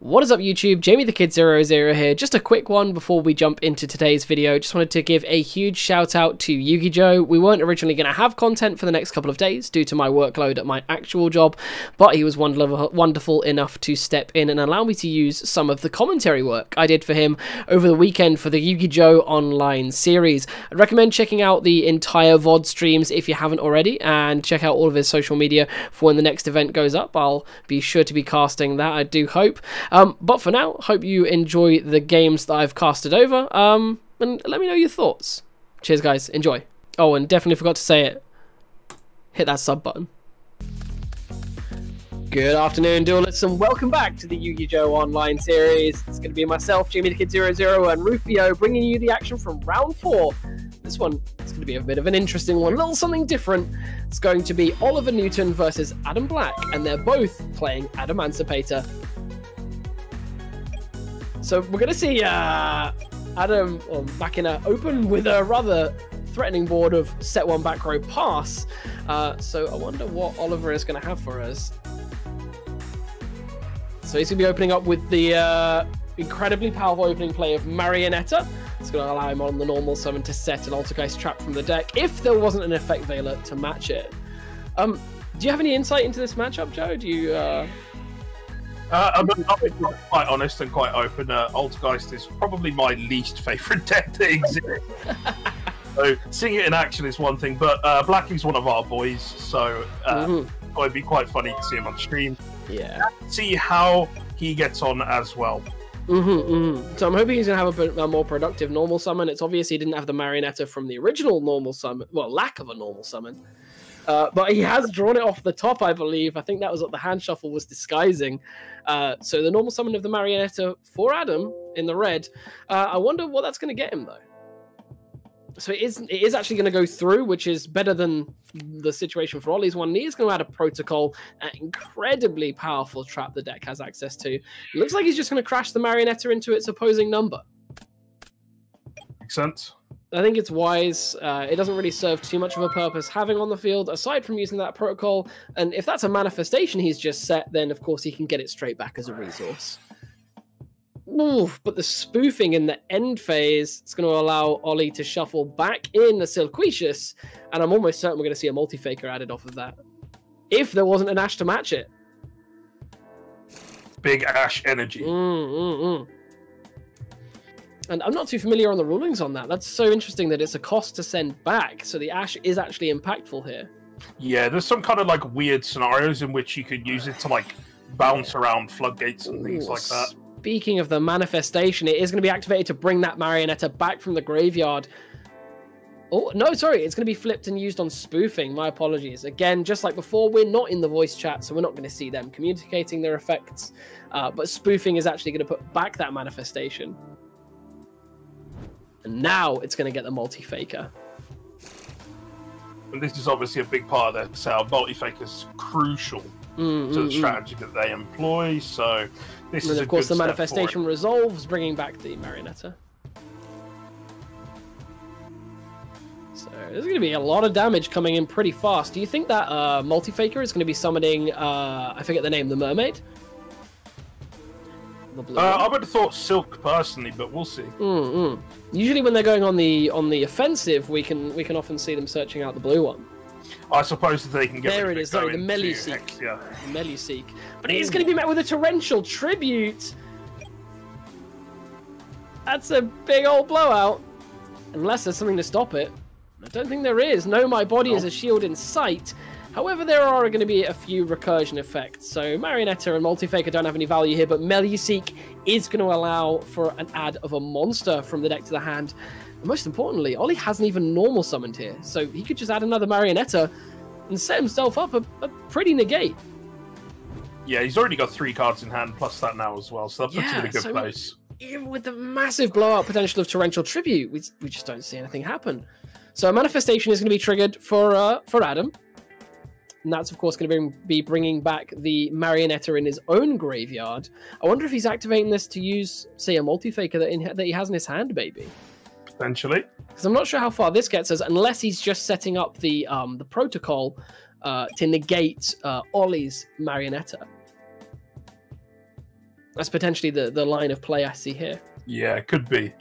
What is up YouTube? Jamie the Kid 00 here. Just a quick one before we jump into today's video. Just wanted to give a huge shout out to Yugi Joe. We weren't originally going to have content for the next couple of days due to my workload at my actual job, but he was wonderful enough to step in and allow me to use some of the commentary work I did for him over the weekend for the Yugi Joe online series. I'd recommend checking out the entire VOD streams if you haven't already and check out all of his social media for when the next event goes up. I'll be sure to be casting that, I do hope. Um, but for now, hope you enjoy the games that I've casted over. Um, and let me know your thoughts. Cheers, guys. Enjoy. Oh, and definitely forgot to say it. Hit that sub button. Good afternoon, duelists, and welcome back to the Yugi Joe Online series. It's going to be myself, Jamie the Kid 00, and Rufio bringing you the action from round four. This one is going to be a bit of an interesting one, a little something different. It's going to be Oliver Newton versus Adam Black, and they're both playing Adamancipator. So we're going to see uh, Adam um, Makina open with a rather threatening board of set one back row pass. Uh, so I wonder what Oliver is going to have for us. So he's going to be opening up with the uh, incredibly powerful opening play of Marionetter. It's going to allow him on the normal summon to set an Altergeist trap from the deck if there wasn't an Effect Veiler to match it. Um, do you have any insight into this matchup, Joe? Do you... Uh... Uh, I'm, I'm quite honest and quite open. Uh, Altergeist is probably my least favourite deck that exists. so seeing it in action is one thing, but uh, Blackie's one of our boys, so uh, mm-hmm. it'd be quite funny to see him on stream. Yeah. See how he gets on as well. Mm-hmm, mm-hmm. So I'm hoping he's gonna have a, a, more productive normal summon. It's obvious he didn't have the Marionetter from the original normal summon. Well, lack of a normal summon. Uh, but he has drawn it off the top, I believe. I think that was what the hand shuffle was disguising. Uh, so the normal summon of the Marionetter for Adam in the red. Uh, I wonder what that's going to get him, though. So it is, it is actually going to go through, which is better than the situation for Ollie's one. He is going to add a protocol, an incredibly powerful trap the deck has access to. It looks like he's just going to crash the Marionetter into its opposing number. Makes sense. I think it's wise. Uh, it doesn't really serve too much of a purpose having on the field, aside from using that protocol. And if that's a manifestation he's just set, then of course he can get it straight back as a resource. Oof, but the spoofing in the end phase is going to allow Ollie to shuffle back in a Silquitous, and I'm almost certain we're going to see a multi-faker added off of that. If there wasn't an Ash to match it. Big Ash energy. Mm, mm, mm. And I'm not too familiar on the rulings on that. That's so interesting that it's a cost to send back. So the ash is actually impactful here. Yeah, there's some kind of like weird scenarios in which you could use it to like bounce around floodgates and things Ooh, like that. Speaking of the manifestation, it is going to be activated to bring that Marionetter back from the graveyard. Oh, no, sorry. It's going to be flipped and used on spoofing. My apologies. Again, just like before, we're not in the voice chat, so we're not going to see them communicating their effects. Uh, but spoofing is actually going to put back that manifestation. And now it's going to get the multi-faker. And this is obviously a big part of their sale. Multi-faker is crucial mm, to the mm, mm. strategy mm. that they employ. So this and is of course the manifestation resolves, bringing back the marionetter. So there's going to be a lot of damage coming in pretty fast. Do you think that uh, multi-faker is going to be summoning? Uh, I forget the name. The mermaid the blue. Uh, I would have thought Silk personally, but we'll see. Mm -hmm. Usually, when they're going on the on the offensive, we can we can often see them searching out the blue one. I suppose that they can get there. It is, sorry, the Meluseek. Yeah, the Meluseek. But it is going to be met with a torrential tribute. That's a big old blowout. Unless there's something to stop it. I don't think there is. No, My Body as a Shield in sight. However, there are going to be a few recursion effects. So Marionetter and Multifaker don't have any value here, but Meluseek is going to allow for an add of a monster from the deck to the hand. And most importantly, Ollie hasn't even normal summoned here, so he could just add another Marionetter and set himself up a, a pretty negate. Yeah, he's already got three cards in hand, plus that now as well, so that puts yeah, him in a good so place. Even with the massive blowout potential of Torrential Tribute, we, we just don't see anything happen. So a manifestation is going to be triggered for uh, for Adam. And that's, of course, going to be bringing back the Marionetter in his own graveyard. I wonder if he's activating this to use, say, a multi-faker that, in, that he has in his hand, maybe. Potentially. Because I'm not sure how far this gets us, unless he's just setting up the um, the protocol uh, to negate uh, Ollie's Marionetter. That's potentially the, the line of play I see here. Yeah, it could be.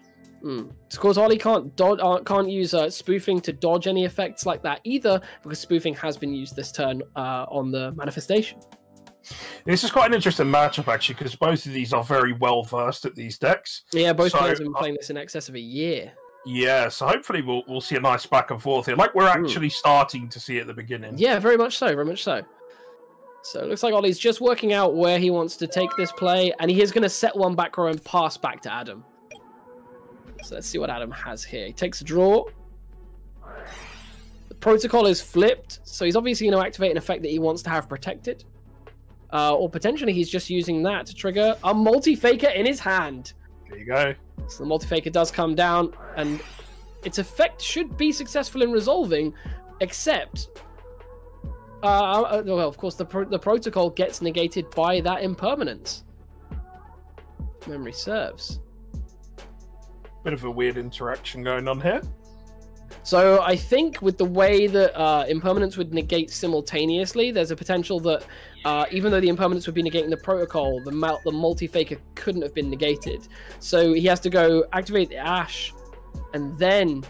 Mm. Of course, Ollie can't dodge, uh, can't use uh, spoofing to dodge any effects like that either, because spoofing has been used this turn uh, on the manifestation. This is quite an interesting matchup actually, because both of these are very well versed at these decks. Yeah, both So, players have been uh, playing this in excess of a year. Yeah, so hopefully we'll we'll see a nice back and forth here, like we're actually starting to see at the beginning. Yeah, very much so, very much so. So it looks like Ollie's just working out where he wants to take this play, and he is going to set one back row and pass back to Adam. So let's see what Adam has here. He takes a draw. The protocol is flipped, so he's obviously going to activate an effect that he wants to have protected. Uh, or potentially he's just using that to trigger a multi-faker in his hand. There you go. So the multi-faker does come down, and its effect should be successful in resolving, except... Uh, uh, well, of course, the, pro the protocol gets negated by that impermanence. Memory serves. Bit of a weird interaction going on here. So I think with the way that uh, impermanence would negate simultaneously, there's a potential that uh, even though the impermanence would be negating the protocol, the mul- the multi-faker couldn't have been negated. So he has to go activate the ash and then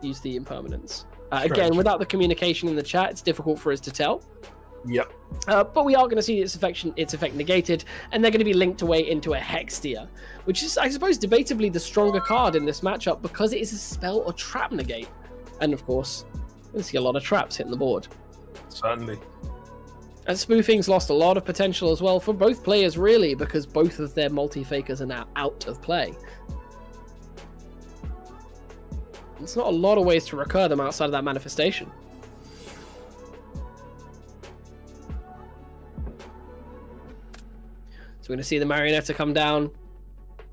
use the impermanence. Uh, again, without the communication in the chat, it's difficult for us to tell. Yep. Uh, but we are going to see its effect, its effect negated, and they're going to be linked away into a Hexstia, which is, I suppose, debatably the stronger card in this matchup because it is a spell or trap negate. And of course, we see a lot of traps hitting the board. Certainly. And spoofing's lost a lot of potential as well for both players, really, because both of their multi fakers are now out of play. There's not a lot of ways to recur them outside of that manifestation. We're going to see the Marionetter come down,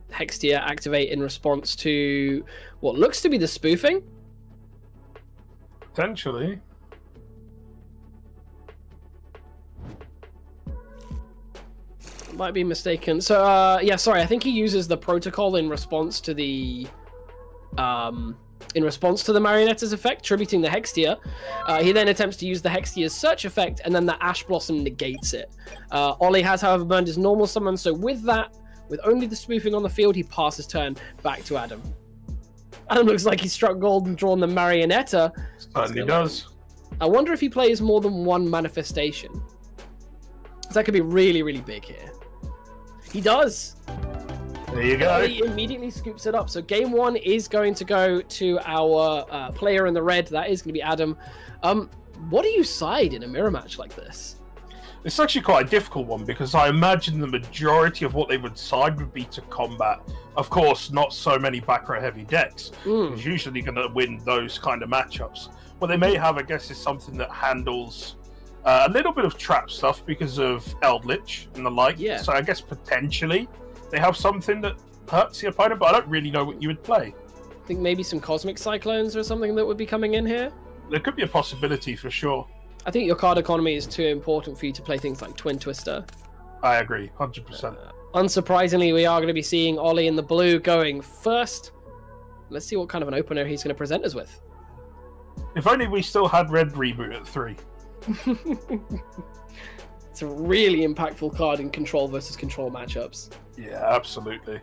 Hexstia activate in response to what looks to be the spoofing. Potentially. Might be mistaken. So, uh, yeah, sorry. I think he uses the protocol in response to the, um, in response to the Marionetters effect, tributing the Hexstia. Uh, he then attempts to use the Hexstia's search effect, and then the Ash Blossom negates it. Uh, Ollie has, however, burned his normal summon, so with that, with only the spoofing on the field, he passes turn back to Adam. Adam looks like he struck gold and drawn the Marionetter. Certainly does. I wonder if he plays more than one manifestation. that could be really, really big here. He does. There you go. He immediately scoops it up. So game one is going to go to our uh, player in the red. That is going to be Adam. Um, what do you side in a mirror match like this? It's actually quite a difficult one because I imagine the majority of what they would side would be to combat. Of course, not so many back row heavy decks. Mm, usually going to win those kind of matchups. What they may have, I guess, is something that handles uh, a little bit of trap stuff because of Eldritch and the like. Yeah. So I guess potentially they have something that hurts the opponent, but I don't really know what you would play. I think maybe some cosmic cyclones or something that would be coming in here. There could be a possibility for sure. I think your card economy is too important for you to play things like Twin Twister. I agree, hundred percent. Uh, unsurprisingly, we are going to be seeing Ollie in the blue going first. Let's see what kind of an opener he's going to present us with. If only we still had Red reboot at three. it's a really impactful card in control versus control matchups. Yeah, absolutely.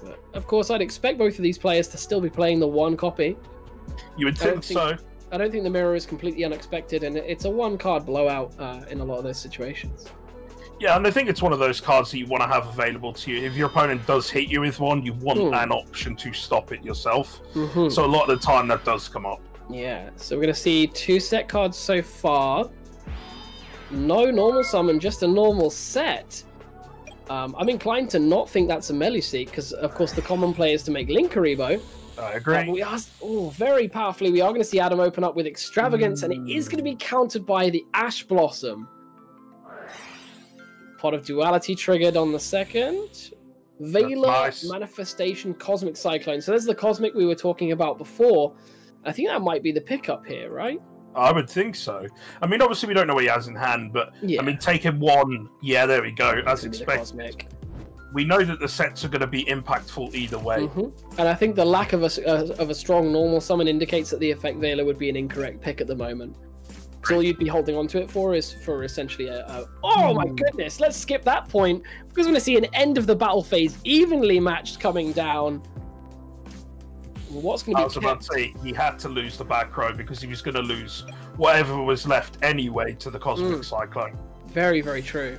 But of course, I'd expect both of these players to still be playing the one copy. You would think think- so. I don't think the mirror is completely unexpected, and it's a one card blowout uh, in a lot of those situations. Yeah, and I think it's one of those cards that you want to have available to you. If your opponent does hit you with one, you want Hmm. an option to stop it yourself. Mhm. So a lot of the time that does come up. Yeah, so we're going to see two set cards so far. No normal summon, just a normal set. Um, I'm inclined to not think that's a Meluseek, because of course the common play is to make Linkuriboh. I agree. but we are, oh, very powerfully, we are going to see Adam open up with Extravagance, and it is going to be countered by the Ash Blossom. Pot of Duality triggered on the second. Veiler nice. Manifestation Cosmic Cyclone. So there's the Cosmic we were talking about before. I think that might be the pickup here, right? I would think so. I mean, obviously we don't know what he has in hand, but Yeah. I mean, taking one, yeah, there we go, as It's gonna be the expected. We know that the sets are going to be impactful either way. Mhm. And I think the lack of a, uh, of a strong normal summon indicates that the effect Veiler would be an incorrect pick at the moment. So all you'd be holding onto it for is for essentially a, a oh my goodness, let's skip that point because we're going to see an end of the battle phase evenly matched coming down. What's going to be? I was about to say he had to lose the back row because he was going to lose whatever was left anyway to the Cosmic Mm. Cyclone. Very, very true.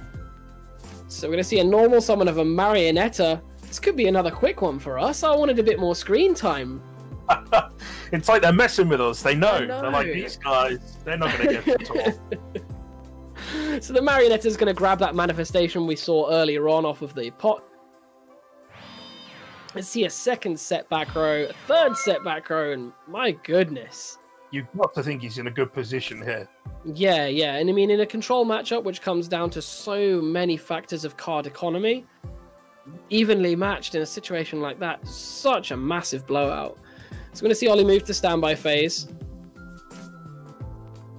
So we're going to see a normal summon of a Marionetter. This could be another quick one for us. I wanted a bit more screen time. it's like they're messing with us. They know. I They're like these guys. They're not going to get it at all. So the Marionetter is going to grab that manifestation we saw earlier on off of the pot. Let's see a second setback row, a third setback row, and my goodness. You've got to think he's in a good position here. Yeah, yeah, and I mean in a control matchup which comes down to so many factors of card economy, evenly matched in a situation like that, such a massive blowout. So we're going to see Ollie move to standby phase.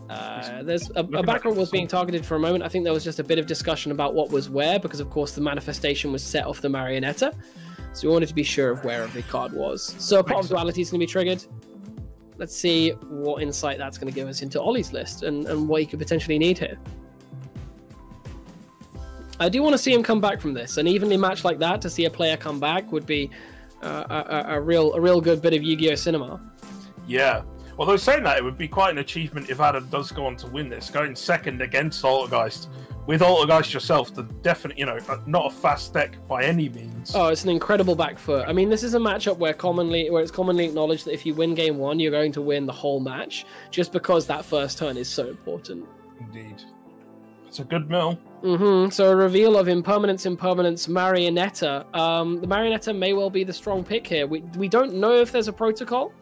Uh, there's a, a back row was being targeted for a moment. I think there was just a bit of discussion about what was where because, of course, the manifestation was set off the marionetter. So we wanted to be sure of where every card was. So a pot of duality is going to be triggered. Let's see what insight that's going to give us into Ollie's list and, and what he could potentially need here. I do want to see him come back from this. An evenly match like that to see a player come back would be uh, a, a, a real a real good bit of Yu-Gi-Oh cinema. Yeah. Although saying that, it would be quite an achievement if Adam does go on to win this, going second against Altergeist. With Altergeist yourself, the definite, you know, uh, not a fast deck by any means. Oh, it's an incredible back foot. I mean, this is a matchup where commonly where it's commonly acknowledged that if you win game one, you're going to win the whole match, just because that first turn is so important. Indeed. It's a good mill. hmm So a reveal of impermanence, impermanence, marionetter. Um, the marionetter may well be the strong pick here. We we don't know if there's a protocol,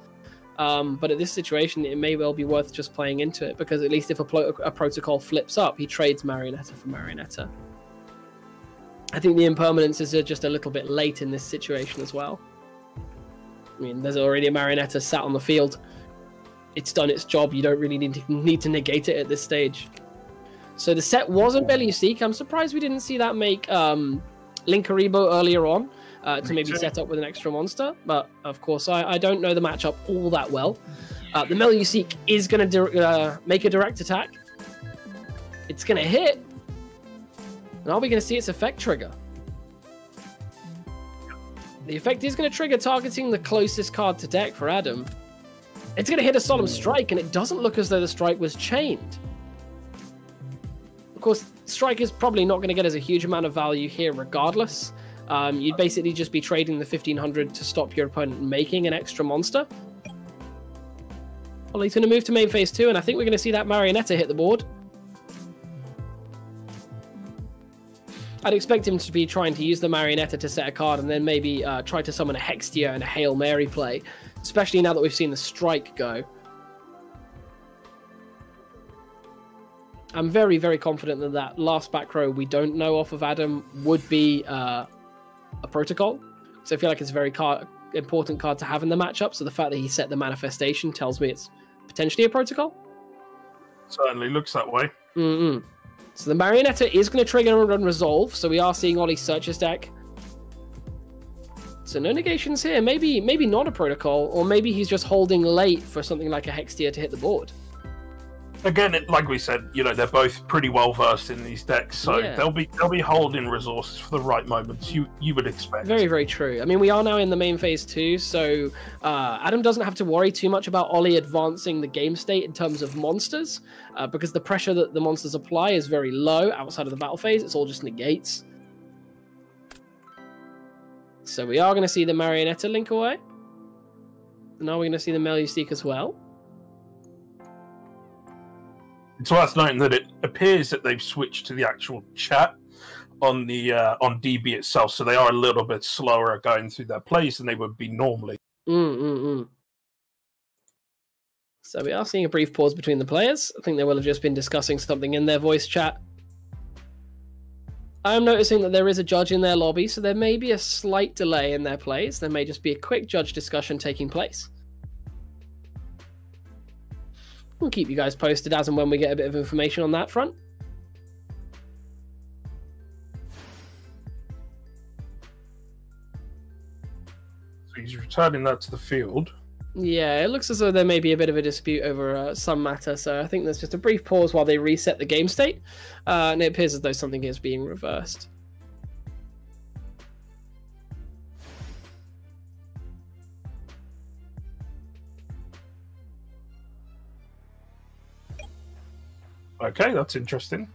um, but at this situation, it may well be worth just playing into it because at least if a, a protocol flips up, he trades marionetter for marionetter. I think the impermanences are just a little bit late in this situation as well. I mean, there's already a marionetter sat on the field. It's done its job. You don't really need to need to negate it at this stage. So the set wasn't Meluseek. I'm surprised we didn't see that make um, Linkuriboh earlier on uh, to maybe set up with an extra monster. But of course, I, I don't know the matchup all that well. Uh, the Meluseek is going to uh, make a direct attack. It's going to hit. And are we going to see its effect trigger? The effect is going to trigger targeting the closest card to deck for Adam. It's going to hit a solemn strike, and it doesn't look as though the strike was chained. Of course, strike is probably not going to get us a huge amount of value here, regardless. Um, you'd basically just be trading the 1500 to stop your opponent making an extra monster. Well, he's going to move to main phase two, and I think we're going to see that Marionetter hit the board. I'd expect him to be trying to use the Marionetter to set a card and then maybe uh, try to summon a Hexstia and a Hail Mary play, especially now that we've seen the Strike go. I'm very, very confident that that last back row we don't know off of Adam would be uh, a protocol. So I feel like it's a very card, important card to have in the matchup. So the fact that he set the manifestation tells me it's potentially a protocol. Certainly looks that way. Mm-mm. So the Marionetter is going to trigger and run Resolve, so we are seeing Ollie search his deck. So no negations here. Maybe maybe not a protocol, or maybe he's just holding late for something like a Hexstia to hit the board. Again, it, like we said, you know they're both pretty well versed in these decks, so Yeah. they'll be they'll be holding resources for the right moments. You you would expect. Very, very true. I mean, we are now in the main phase too, so uh, Adam doesn't have to worry too much about Ollie advancing the game state in terms of monsters, uh, because the pressure that the monsters apply is very low outside of the battle phase. It's all just negates. So we are going to see the Marionetter link away. And are we going to see the Meluseek as well? It's worth noting that it appears that they've switched to the actual chat on the uh, on DB itself, so they are a little bit slower at going through their plays than they would be normally. Mm, mm, mm. So we are seeing a brief pause between the players. I think they will have just been discussing something in their voice chat. I am noticing that there is a judge in their lobby, so there may be a slight delay in their plays. There may just be a quick judge discussion taking place. We'll keep you guys posted as and when we get a bit of information on that front. So he's returning that to the field. Yeah, it looks as though there may be a bit of a dispute over uh, some matter, so I think there's just a brief pause while they reset the game state, uh, and it appears as though something is being reversed. Okay, that's interesting.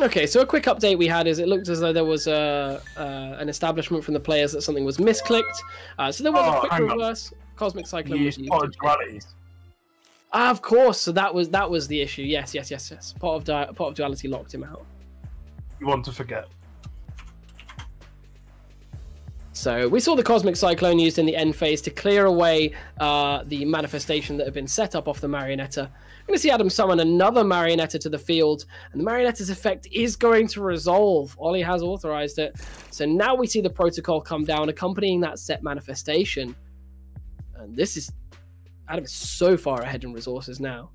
Okay, so a quick update we had is it looked as though there was a uh, an establishment from the players that something was misclicked. Uh, so there was Oh, a quick hang on. reverse. Cosmic Cyclone You use used. pod dualities. Ah, of course. So that was that was the issue. Yes, yes, yes, yes. Pot of di- pot of duality locked him out. You want to forget. So we saw the Cosmic Cyclone used in the end phase to clear away uh, the manifestation that had been set up off the Marionetter. Going to see Adam summon another Marionetter to the field, and the Marionetter's effect is going to resolve. Ollie has authorized it. So now we see the protocol come down, accompanying that set manifestation. And this is Adam is so far ahead in resources now.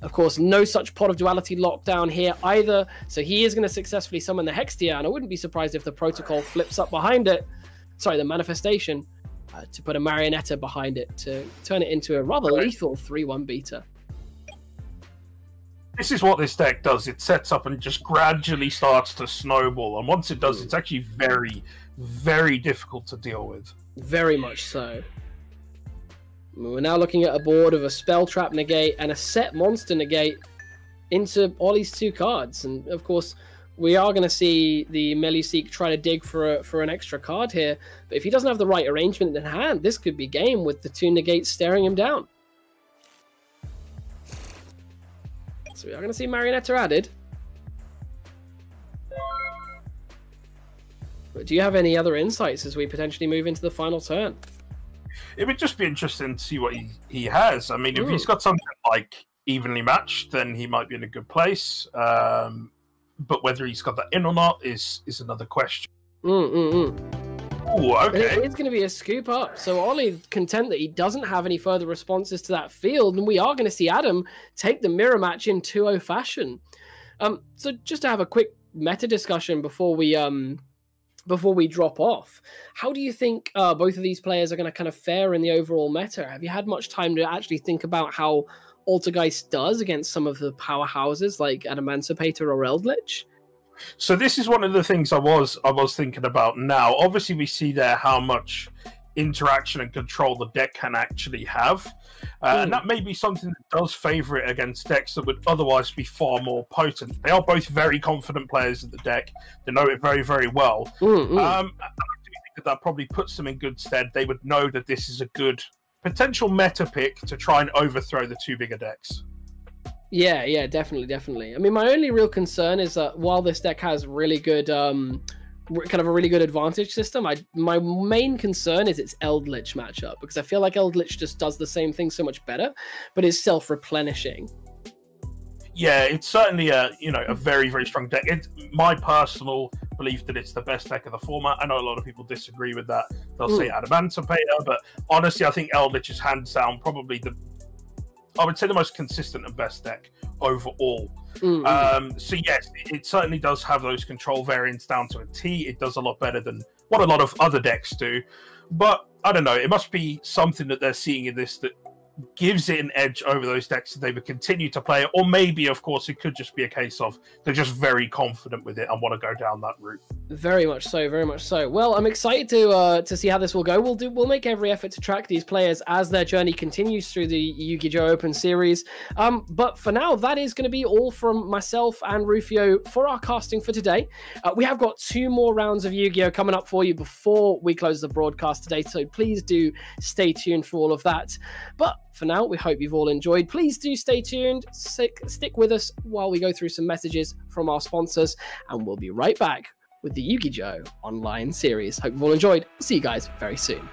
Of course, no such pot of duality lockdown here either. So he is going to successfully summon the Hexstia, and I wouldn't be surprised if the protocol flips up behind it. Sorry, the manifestation uh, to put a marionetter behind it to turn it into a rather lethal 3 1 beta. This is what this deck does. It sets up and just gradually starts to snowball. And once it does, hmm. it's actually very, very difficult to deal with. Very much so. We're now looking at a board of a spell trap negate and a set monster negate into Ollie's two cards. And of course, we are going to see the Meluseek try to dig for a, for an extra card here. But if he doesn't have the right arrangement in hand, this could be game with the two negates staring him down. So we are going to see Marionetter added. But do you have any other insights as we potentially move into the final turn? It would just be interesting to see what he, he has. I mean, if Ooh. he's got something like evenly matched, then he might be in a good place. Um, but whether he's got that in or not is is another question. Mm, mm, mm. Okay. It's going to be a scoop up. So Ollie content that he doesn't have any further responses to that field, and we are going to see Adam take the mirror match in 2-0 fashion. Um, so just to have a quick meta discussion before we um before we drop off, how do you think uh, both of these players are going to kind of fare in the overall meta? Have you had much time to actually think about how Altergeist does against some of the powerhouses like Adamancipator or Eldritch? So this is one of the things I was I was thinking about now. Obviously, we see there how much interaction and control the deck can actually have, uh, and Mm. that may be something that does favour it against decks that would otherwise be far more potent. They are both very confident players of the deck. They know it very very well. Mm, mm. Um, I do think that that probably puts them in good stead. They would know that this is a good potential meta pick to try and overthrow the two bigger decks. Yeah, yeah, definitely, definitely. I mean, my only real concern is that while this deck has really good, um, kind of a really good advantage system, I my main concern is its Eldritch matchup because I feel like Eldritch just does the same thing so much better, but is self-replenishing. Yeah, it's certainly a you know a very very strong deck. It's my personal belief that it's the best deck of the format. I know a lot of people disagree with that. They'll say Adamancipator, but honestly, I think Eldritch is hands down probably the I would say the most consistent and best deck overall. Mm, mm. Um, so yes, it certainly does have those control variants down to a T. It does a lot better than what a lot of other decks do. But I don't know. It must be something that they're seeing in this that gives it an edge over those decks that they would continue to play it. Or maybe, of course, it could just be a case of they're just very confident with it and want to go down that route. Very much so, very much so. Well, I'm excited to uh, to see how this will go. We'll do we'll make every effort to track these players as their journey continues through the Yu-Gi-Oh Open Series. Um, but for now, that is going to be all from myself and Rufio for our casting for today. Uh, we have got two more rounds of Yu-Gi-Oh coming up for you before we close the broadcast today, so please do stay tuned for all of that. But for now, we hope you've all enjoyed. Please do stay tuned, stick, stick with us while we go through some messages from our sponsors, and we'll be right back with the Yugi Joe online series. Hope you've all enjoyed. See you guys very soon.